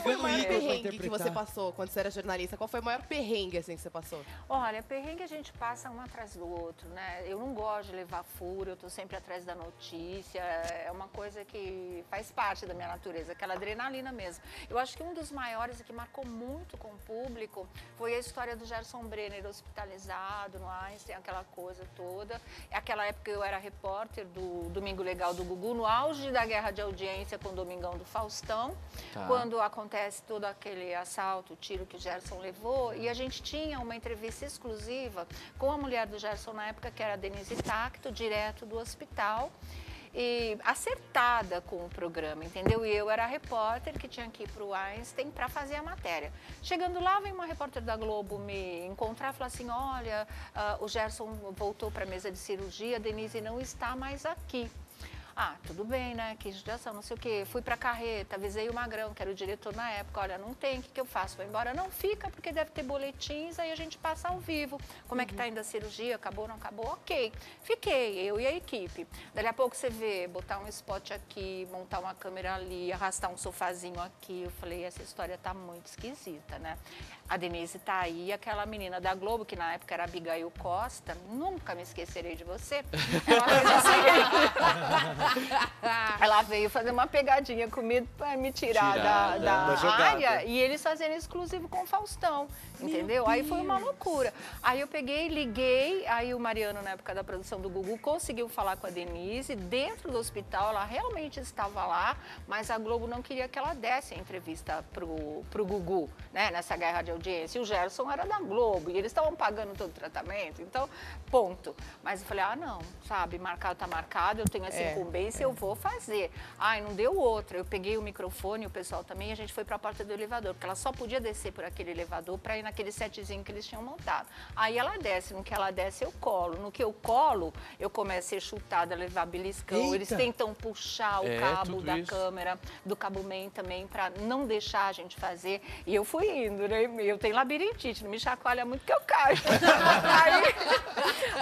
foi o maior perrengue que você passou quando você era jornalista? Qual foi o maior perrengue assim que você passou? Olha, perrengue a gente passa um atrás do outro, né? Eu não gosto de levar furo, eu tô sempre atrás da notícia. É uma coisa que faz parte da minha natureza, aquela adrenalina mesmo. Eu acho que um dos maiores e que marcou muito com o público foi a história do Gerson Brenner hospitalizado no Einstein, aquela coisa toda. Aquela época eu era repórter do Domingo Legal do Gugu, no auge da guerra de audiência com o Domingão do Faustão, Tá. quando acontece todo aquele assalto, o tiro que o Gerson levou, e a gente tinha uma entrevista exclusiva com a mulher do Gerson na época, que era a Denise Tacto, direto do hospital. E acertada com o programa, entendeu? E eu era a repórter que tinha que ir para o Einstein para fazer a matéria. Chegando lá, vem uma repórter da Globo me encontrar e falar assim: olha, ah, o Gerson voltou para a mesa de cirurgia, a Denise não está mais aqui. Ah, tudo bem, né? Que judiação, não sei o quê. Fui pra carreta, avisei o Magrão, que era o diretor na época. Olha, não tem, o que, que eu faço? Vou embora? Não, fica, porque deve ter boletins, aí a gente passa ao vivo. Como é que tá indo a cirurgia? Acabou, não acabou? Ok. Fiquei, eu e a equipe. Dali a pouco você vê, botar um spot aqui, montar uma câmera ali, arrastar um sofazinho aqui. Eu falei, essa história tá muito esquisita, né? A Denise tá aí, aquela menina da Globo, que na época era Abigail Costa, nunca me esquecerei de você. Ela fez assim. Ela veio fazer uma pegadinha comigo para me tirar, Tirar da, da- da da área e eles fazendo exclusivo com o Faustão, entendeu? Aí foi uma loucura. Aí eu peguei, liguei, aí o Mariano, na época da produção do Gugu, conseguiu falar com a Denise dentro do hospital, ela realmente estava lá, mas a Globo não queria que ela desse a entrevista pro, pro Gugu, né, nessa guerra de audiência. E o Gerson era da Globo e eles estavam pagando todo o tratamento, então, ponto. Mas eu falei, ah, não, sabe, marcado tá marcado, eu tenho essa É, incumbência, eu vou fazer. Ai, não deu outra. Eu peguei o microfone, o pessoal também, e a gente foi para a porta do elevador, porque ela só podia descer por aquele elevador para ir naquele setzinho que eles tinham montado. Aí ela desce, no que ela desce, eu colo. No que eu colo, eu começo a ser chutada, levar beliscão. Eles Eita! tentam puxar o É, cabo da isso. câmera, do cabo man também, para não deixar a gente fazer. E eu fui indo, né? Eu tenho labirintite, não me chacoalha muito que eu caio. aí,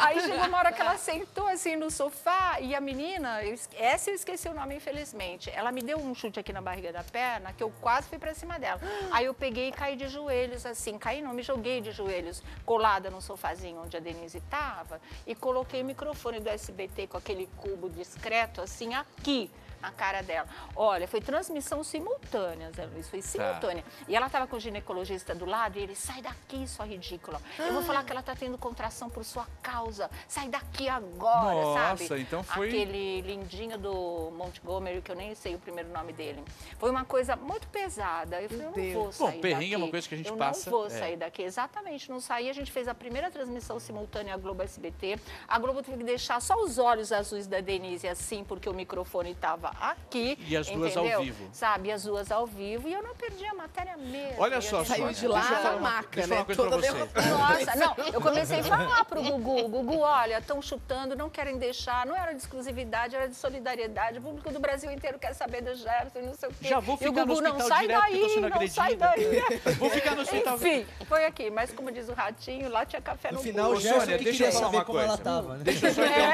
aí chegou uma hora que ela sentou assim no sofá e a menina, eu esque- essa eu esqueci o nome, infelizmente. Ela me deu um chute aqui na barriga da perna que eu quase fui pra cima dela. Aí eu peguei e caí de joelhos, assim, caí não, me joguei de joelhos, colada no sofazinho onde a Denise estava e coloquei o microfone do SBT com aquele cubo discreto, assim, aqui na cara dela. Olha, foi transmissão simultânea, Zé Luiz, foi simultânea. E ela estava com o ginecologista do lado e ele, sai daqui, sua ridícula. Eu vou falar que ela está tendo contração por sua causa. Sai daqui agora, Nossa, sabe? então foi- Aquele lindinho do Montgomery, que eu nem sei o primeiro nome dele. Foi uma coisa muito pesada. Eu falei, eu não vou Bom, sair perrengue daqui. é uma coisa que a gente eu passa, não vou é. sair daqui. Exatamente, não saí. A gente fez a primeira transmissão simultânea Globo SBT. A Globo teve que deixar só os olhos azuis da Denise assim, porque o microfone estava aqui. E as duas ao entendeu? vivo. Sabe, as duas ao vivo. E eu não perdi a matéria mesmo. Olha só, gente- Saiu de lá deixa eu na uma- maca, deixa eu falar né? uma coisa pra Toda você. Nossa, não, eu comecei a falar pro Gugu, Gugu, olha, estão chutando, não querem deixar, não era de exclusividade, era de solidariedade, o público do Brasil inteiro quer saber do Gerson e não sei o quê. Já vou e o ficar no Gugu, não hospital sai direto daí, não sai daí. Vou ficar no hospital. Enfim, foi aqui, mas como diz o Ratinho, lá tinha café no, No final, o Gerson Sônia, que deixa queria eu falar saber como ela coisa. tava, né? Deixa eu só